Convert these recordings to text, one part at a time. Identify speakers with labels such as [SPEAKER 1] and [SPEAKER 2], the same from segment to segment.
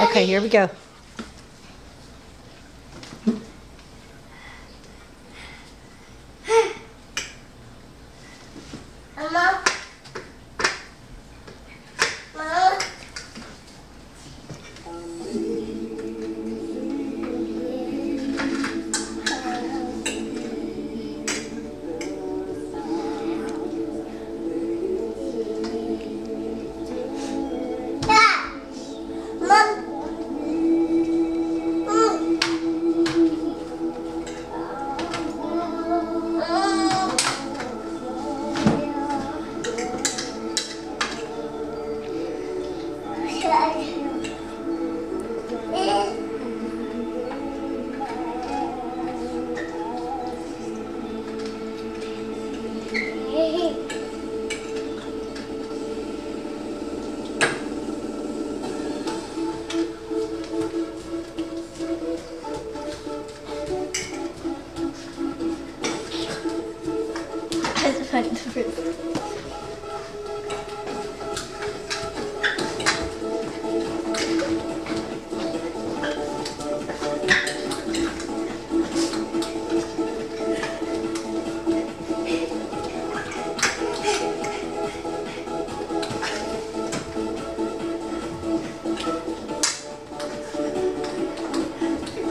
[SPEAKER 1] Okay, here we go.
[SPEAKER 2] Mama. find the.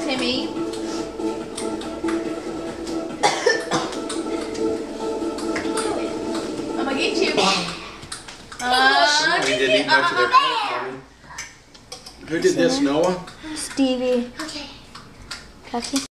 [SPEAKER 3] Timmy. I'm gonna get you. Uh,
[SPEAKER 4] We didn't even go to their. Who did this, Noah?
[SPEAKER 1] Stevie.
[SPEAKER 2] Okay.
[SPEAKER 1] Kathy.